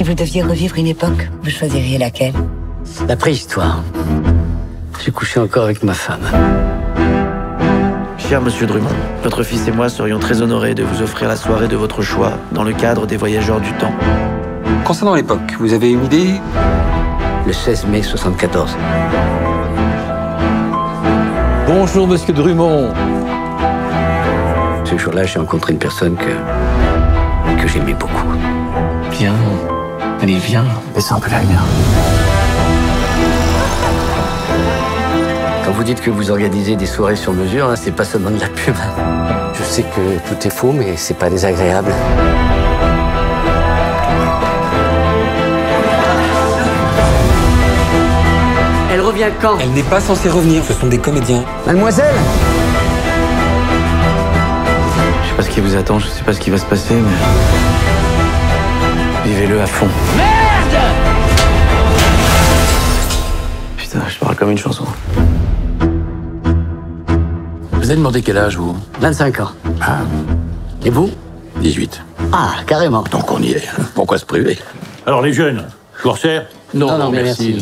Si vous deviez revivre une époque, vous choisiriez laquelle La préhistoire. J'ai couché encore avec ma femme. Cher Monsieur Drummond, votre fils et moi serions très honorés de vous offrir la soirée de votre choix dans le cadre des Voyageurs du Temps. Concernant l'époque, vous avez une idée? Le 16 mai 74. Bonjour, monsieur Drummond. Ce jour-là, j'ai rencontré une personne que. que j'aimais beaucoup. Viens. Allez, viens. Baisse un peu la lumière. Quand vous dites que vous organisez des soirées sur mesure, hein, c'est pas seulement de la pub. Je sais que tout est faux, mais c'est pas désagréable. Elle revient quand? Elle n'est pas censée revenir, ce sont des comédiens. Mademoiselle Je sais pas ce qui vous attend, je sais pas ce qui va se passer, mais. Vivez-le à fond. Merde Putain, je parle comme une chanson. Vous avez demandé quel âge, vous 25 ans. Ah, Et vous 18. Ah, carrément. Donc on y est. Pourquoi se priver? Alors les jeunes, je vous resserre Non, non, mais merci.